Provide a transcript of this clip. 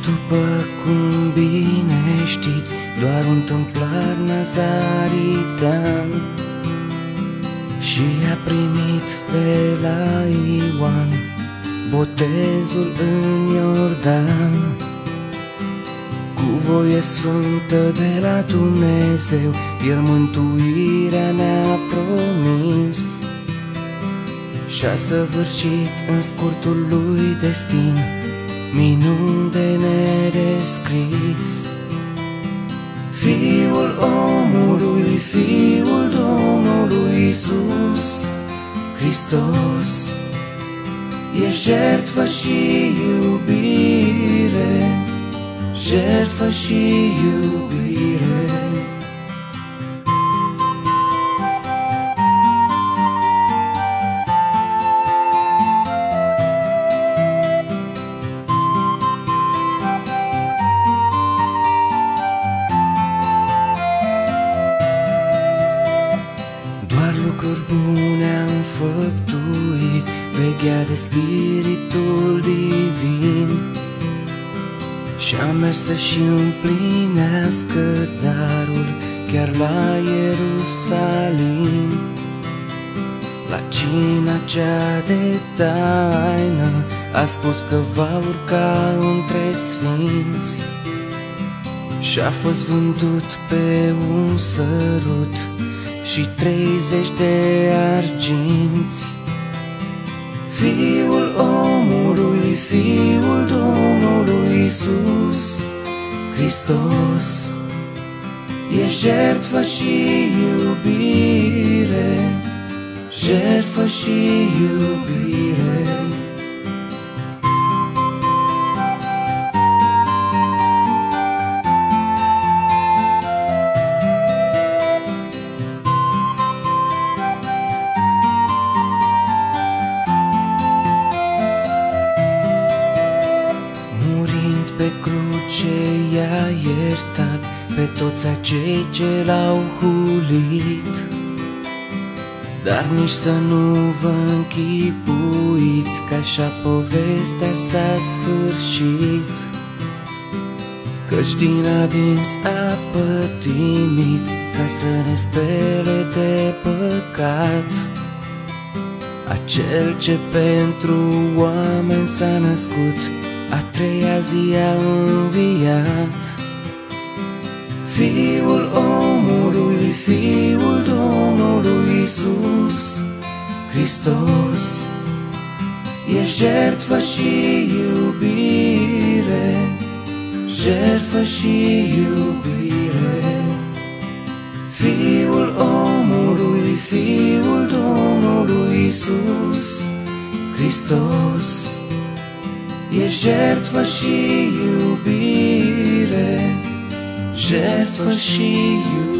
fost după cum bine știți Doar un tâmplar nazaritan Și a primit de la Ioan Botezul în Iordan. Cu voie sfântă de la Dumnezeu El mântuirea ne-a promis. Și-a săvârșit în scurtul lui destin minuni de nedescris. Fiul omului, Fiul Domnului Isus Hristos, e jertfă și iubire, jertfă și iubire. Lucruri bune am făptuit Veghea de spiritul divin. Și-am mers să-și împlinească darul Chiar la Ierusalim. La cina cea de taină A spus că va urca între sfinți. Și-a fost vândut pe un sărut și treizeci de arginți. Fiul omului, Fiul Domnului Isus Hristos, e jertfă și iubire, jertfă și iubire. Iertat pe toți acei ce l-au hulit. Dar nici să nu vă închipuiți că așa povestea s-a sfârșit. Căci din adins a pătimit ca să ne spere de păcat. Acel ce pentru oameni s-a născut a treia zi a înviat Fiul omului, Fiul Domnului Isus Hristos E jertfă și iubire Jertfă și iubire. Fiul omului, Fiul Domnului Isus Hristos E jertfă și iubire, jertfă și iubire.